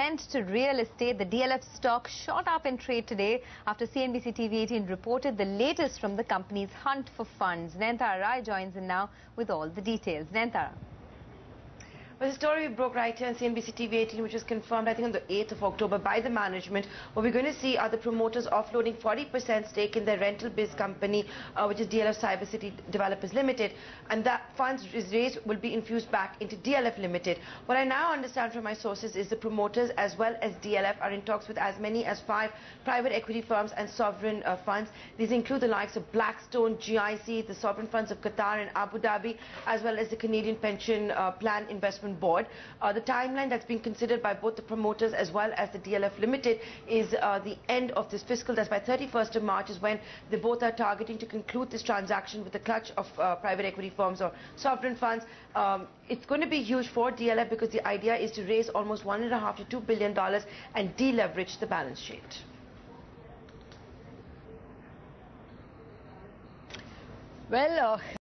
spent to real estate. The DLF stock shot up in trade today after CNBC TV 18 reported the latest from the company's hunt for funds. Nayantara Rai joins in now with all the details. Nayantara. Well, the story we broke right here on CNBC TV 18, which was confirmed, I think, on the 8th of October by the management. What we're going to see are the promoters offloading 40% stake in their rental biz company, uh, which is DLF Cyber City Developers Limited. And that funds raised will be infused back into DLF Limited. What I now understand from my sources is the promoters, as well as DLF, are in talks with as many as five private equity firms and sovereign uh, funds. These include the likes of Blackstone, GIC, the sovereign funds of Qatar and Abu Dhabi, as well as the Canadian Pension uh, Plan Investment board. Uh, the timeline that's been considered by both the promoters as well as the DLF Limited is uh, the end of this fiscal. That's by 31st of March is when they both are targeting to conclude this transaction with the clutch of uh, private equity firms or sovereign funds. Um, it's going to be huge for DLF because the idea is to raise almost one and a half to two billion dollars and deleverage the balance sheet. Well, uh,